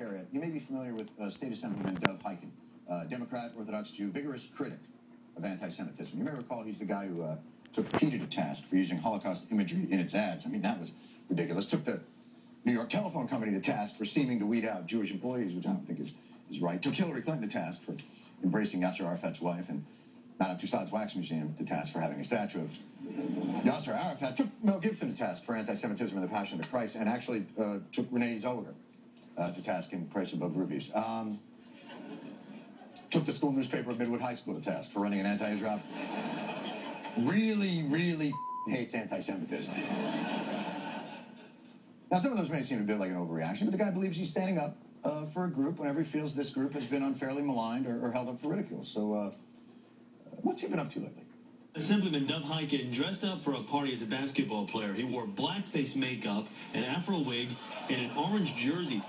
Area, you may be familiar with uh, State Assemblyman Dov Hikind, uh, Democrat, Orthodox Jew, vigorous critic of anti-Semitism. You may recall he's the guy who uh, took PETA to task for using Holocaust imagery in its ads. I mean, that was ridiculous. Took the New York Telephone Company to task for seeming to weed out Jewish employees, which I don't think is, is right. Took Hillary Clinton to task for embracing Yasser Arafat's wife, and Madame Tussauds Wax Museum to task for having a statue of Yasser Arafat. Took Mel Gibson to task for anti-Semitism and the Passion of the Christ, and actually uh, took Renee Zellweger uh, to task in Price Above Rubies. Um, took the school newspaper of Midwood High School to task for running an anti-Israel. really, really hates anti-Semitism. Now, some of those may seem a bit like an overreaction, but the guy believes he's standing up uh, for a group whenever he feels this group has been unfairly maligned or, or held up for ridicule. So, uh, what's he been up to lately? Assemblyman Dov Hikind dressed up for a party as a basketball player. He wore blackface makeup, an afro wig, and an orange jersey.